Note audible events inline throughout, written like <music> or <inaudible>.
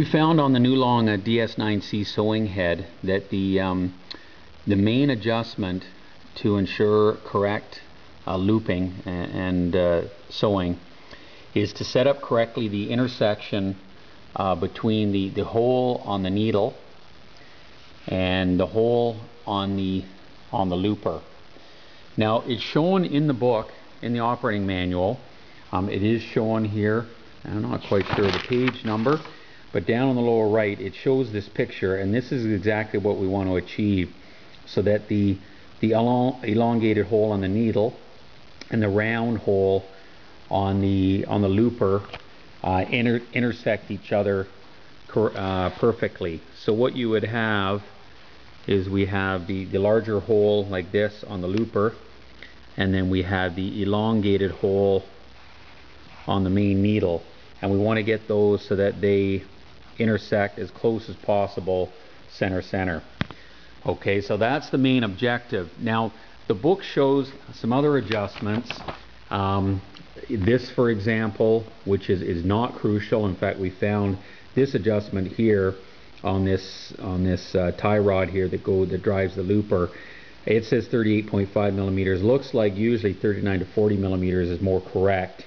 We found on the Newlong uh, DS9C sewing head that the, um, the main adjustment to ensure correct uh, looping and, and uh, sewing is to set up correctly the intersection uh, between the, the hole on the needle and the hole on the on the looper. Now it's shown in the book in the operating manual. Um, it is shown here. I'm not quite sure the page number. But down on the lower right, it shows this picture, and this is exactly what we want to achieve, so that the the elongated hole on the needle and the round hole on the on the looper uh, inter intersect each other uh, perfectly. So what you would have is we have the, the larger hole like this on the looper and then we have the elongated hole on the main needle and we want to get those so that they intersect as close as possible center center. Okay, so that's the main objective. Now, the book shows some other adjustments. Um, this, for example, which is, is not crucial. In fact, we found this adjustment here on this on this uh, tie rod here that go that drives the looper. It says 38.5 millimeters. Looks like usually 39 to 40 millimeters is more correct.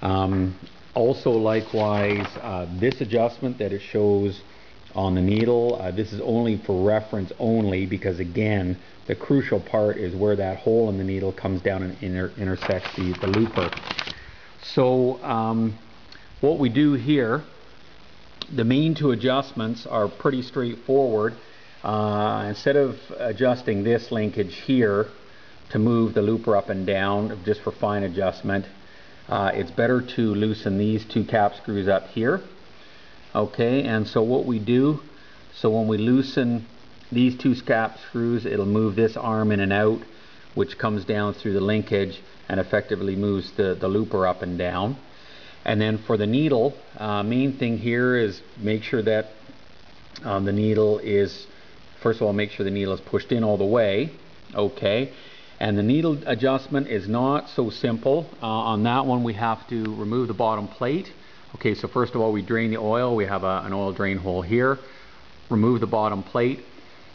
Um, also likewise uh, this adjustment that it shows on the needle uh, this is only for reference only because again the crucial part is where that hole in the needle comes down and inter intersects the, the looper. So um, what we do here the main two adjustments are pretty straightforward. Uh, instead of adjusting this linkage here to move the looper up and down just for fine adjustment uh, it's better to loosen these two cap screws up here. Okay and so what we do so when we loosen these two cap screws it'll move this arm in and out which comes down through the linkage and effectively moves the, the looper up and down. And then for the needle uh, main thing here is make sure that um, the needle is first of all make sure the needle is pushed in all the way. Okay and the needle adjustment is not so simple. Uh, on that one we have to remove the bottom plate. Okay, so first of all we drain the oil. We have a, an oil drain hole here. Remove the bottom plate.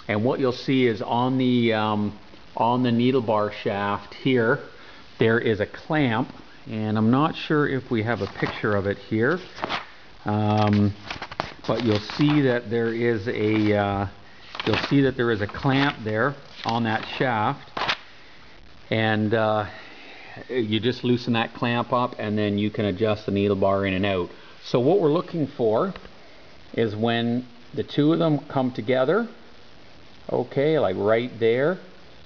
And what you'll see is on the, um, on the needle bar shaft here, there is a clamp. And I'm not sure if we have a picture of it here. Um, but you'll see that there is a uh, you'll see that there is a clamp there on that shaft and uh, you just loosen that clamp up and then you can adjust the needle bar in and out. So what we're looking for is when the two of them come together, okay, like right there,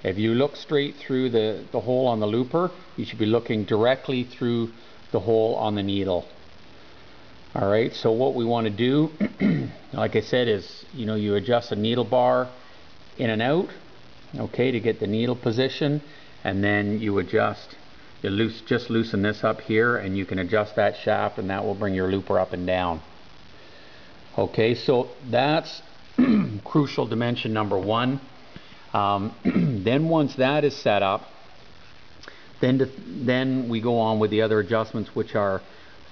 if you look straight through the, the hole on the looper, you should be looking directly through the hole on the needle. Alright, so what we want to do, <clears throat> like I said, is you know you adjust the needle bar in and out, okay, to get the needle position and then you adjust. You loose just loosen this up here and you can adjust that shaft and that will bring your looper up and down. Okay so that's <clears throat> crucial dimension number one. Um, <clears throat> then once that is set up then to, then we go on with the other adjustments which are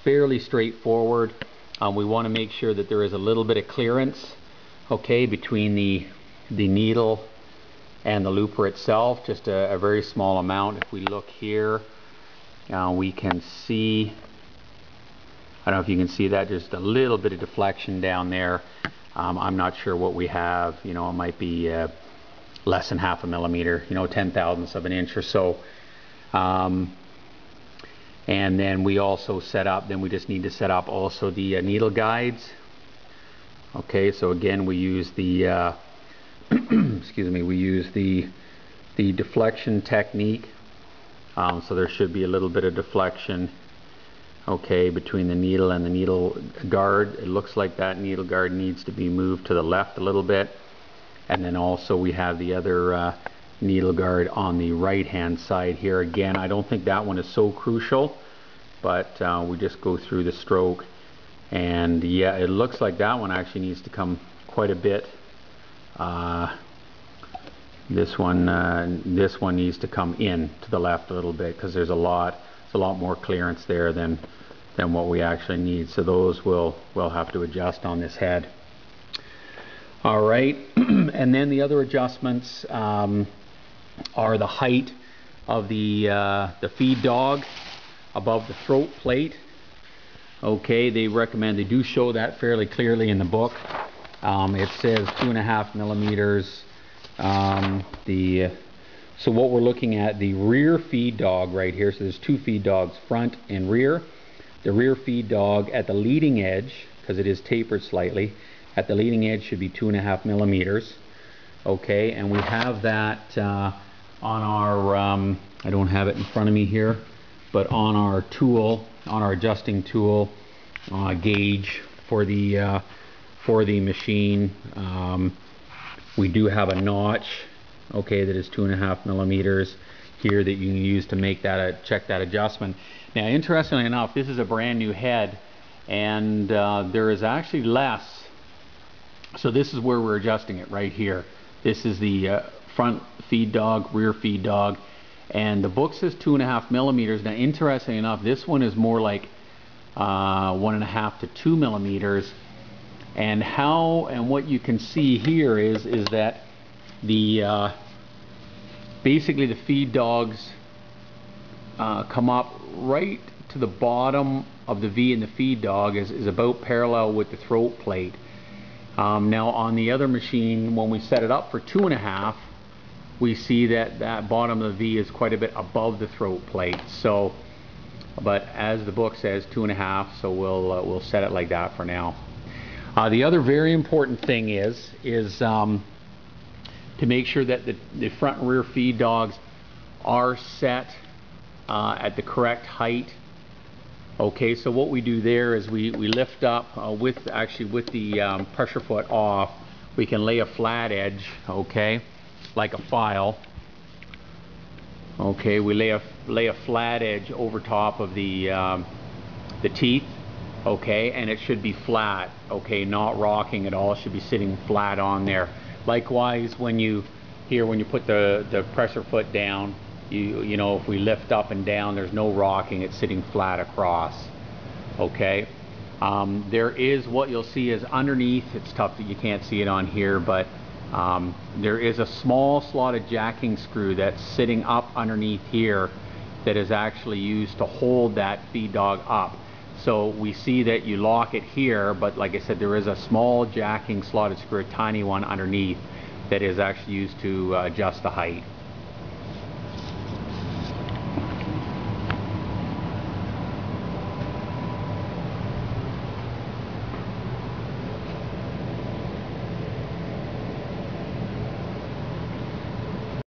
fairly straightforward. Um, we want to make sure that there is a little bit of clearance okay between the the needle and the looper itself just a, a very small amount. If we look here uh, we can see I don't know if you can see that just a little bit of deflection down there. Um, I'm not sure what we have you know it might be uh, less than half a millimeter you know ten thousandths of an inch or so. Um, and then we also set up then we just need to set up also the uh, needle guides. Okay so again we use the uh, <clears throat> excuse me, we use the the deflection technique. Um, so there should be a little bit of deflection okay between the needle and the needle guard. It looks like that needle guard needs to be moved to the left a little bit. And then also we have the other uh, needle guard on the right hand side here. Again I don't think that one is so crucial but uh, we just go through the stroke. And yeah it looks like that one actually needs to come quite a bit uh, this one uh, this one needs to come in to the left a little bit because there's a lot there's a lot more clearance there than than what we actually need. So those will will have to adjust on this head. All right, <clears throat> and then the other adjustments um, are the height of the uh, the feed dog above the throat plate. Okay, they recommend they do show that fairly clearly in the book. Um, it says two and a half millimeters. Um, the so what we're looking at the rear feed dog right here. So there's two feed dogs, front and rear. The rear feed dog at the leading edge, because it is tapered slightly, at the leading edge should be two and a half millimeters. Okay, and we have that uh, on our. Um, I don't have it in front of me here, but on our tool, on our adjusting tool uh, gauge for the uh, for the machine. Um, we do have a notch okay, that is two and a half millimeters here that you can use to make that, uh, check that adjustment. Now, interestingly enough, this is a brand new head, and uh, there is actually less. So this is where we're adjusting it right here. This is the uh, front feed dog, rear feed dog, and the book says two and a half millimeters. Now, interestingly enough, this one is more like uh, one and a half to two millimeters. And how and what you can see here is is that the uh, basically the feed dogs uh, come up right to the bottom of the V in the feed dog is, is about parallel with the throat plate. Um, now on the other machine, when we set it up for two and a half, we see that that bottom of the V is quite a bit above the throat plate. So, but as the book says, two and a half, so we'll uh, we'll set it like that for now. Uh, the other very important thing is is um, to make sure that the, the front and rear feed dogs are set uh, at the correct height. Okay, so what we do there is we, we lift up uh, with actually with the um, pressure foot off, we can lay a flat edge, okay, like a file. Okay, we lay a lay a flat edge over top of the um, the teeth, okay, and it should be flat, okay, not rocking at all. It should be sitting flat on there. Likewise, when you here when you put the the pressure foot down, you you know if we lift up and down, there's no rocking. It's sitting flat across. Okay. Um, there is what you'll see is underneath. It's tough that you can't see it on here, but um, there is a small slotted jacking screw that's sitting up underneath here that is actually used to hold that feed dog up. So we see that you lock it here, but like I said, there is a small jacking slotted screw, a tiny one underneath, that is actually used to uh, adjust the height.